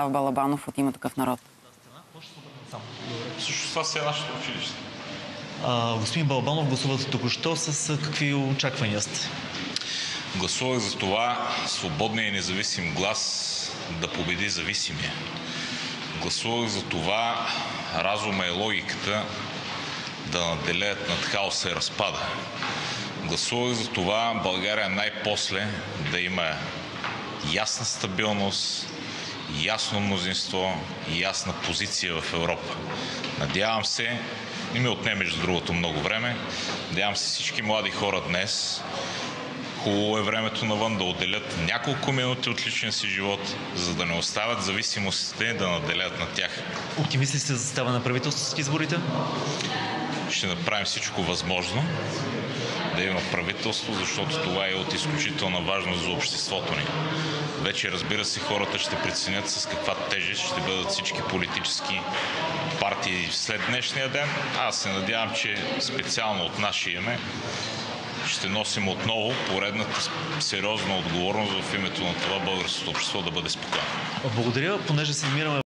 Балабанов от има такъв народ. Също това си е нашето училище. А, господин Балабанов, гласувате току-що с какви очаквания сте? Гласувах за това свободния и независим глас да победи зависимия. Гласувах за това разума и логиката да наделеят над хаоса и разпада. Гласувах за това България най-после да има ясна стабилност, ясно мнозинство и ясна позиция в Европа. Надявам се, не ми отне между другото много време, надявам се всички млади хора днес, хубаво е времето навън да отделят няколко минути от личния си живот, за да не оставят зависимостите да наделят на тях. Оптимист ли сте за състава на правителството с изборите? Ще направим всичко възможно да има правителство, защото това е от изключителна важност за обществото ни. Вече, разбира се, хората ще преценят с каква тежест ще бъдат всички политически партии след днешния ден. Аз се надявам, че специално от наше име ще носим отново поредната сериозна отговорност в името на това българското общество да бъде спокойно. Благодаря, понеже се намираме